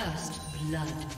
First blood.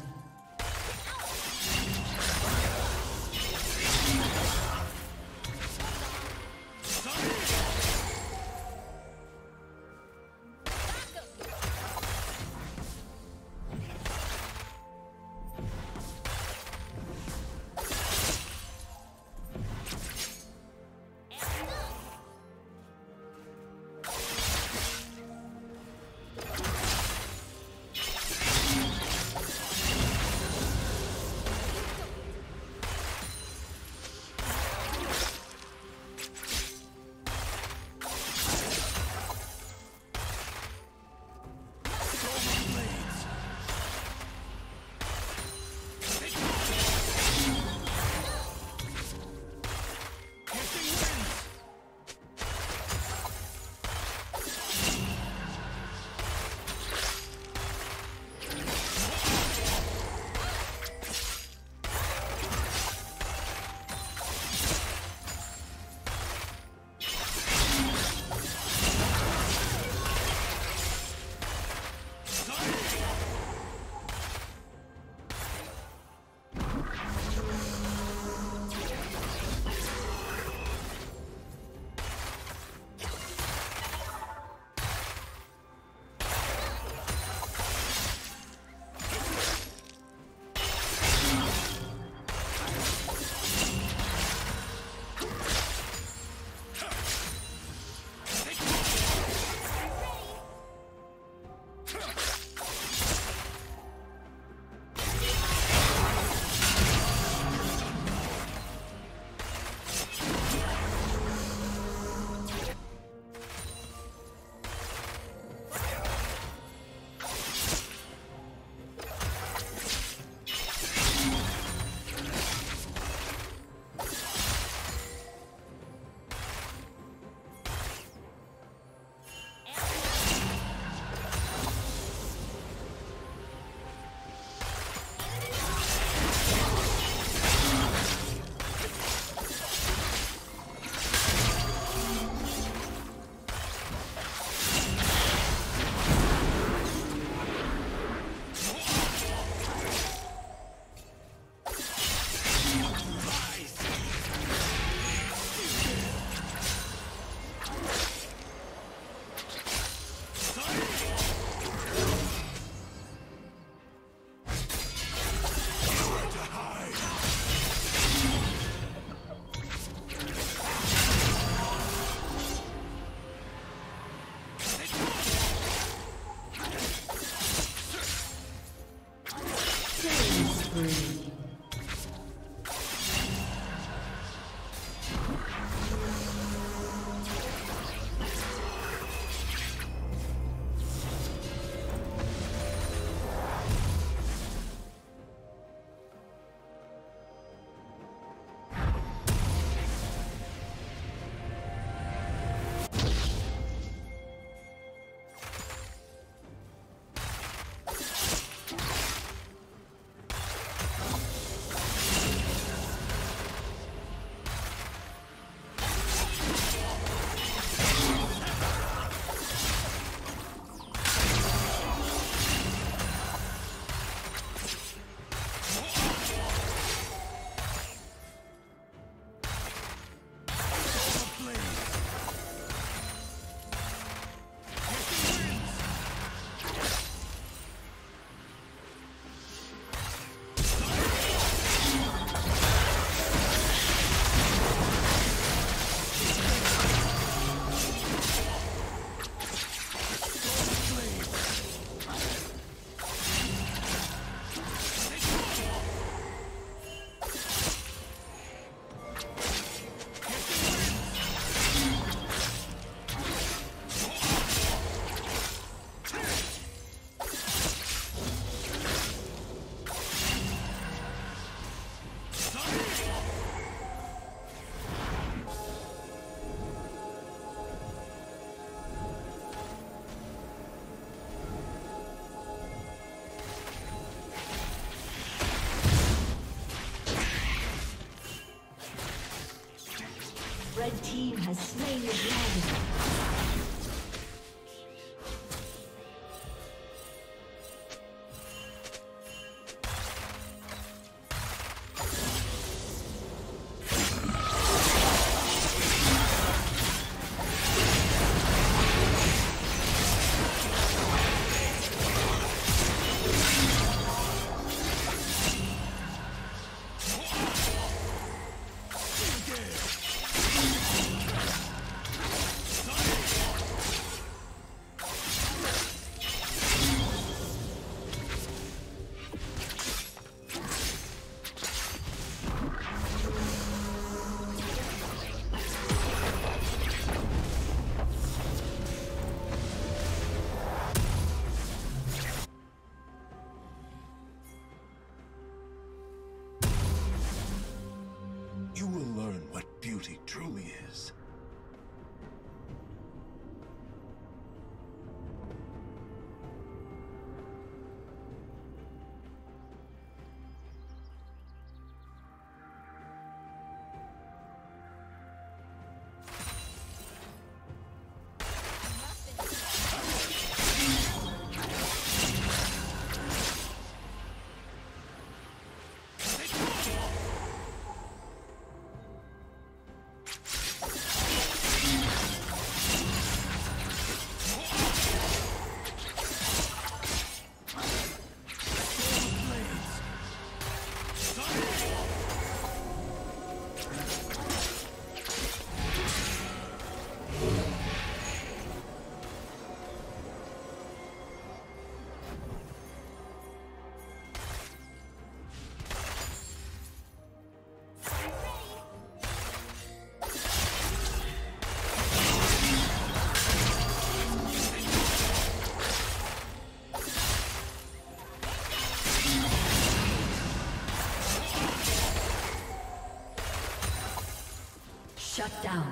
Shut down.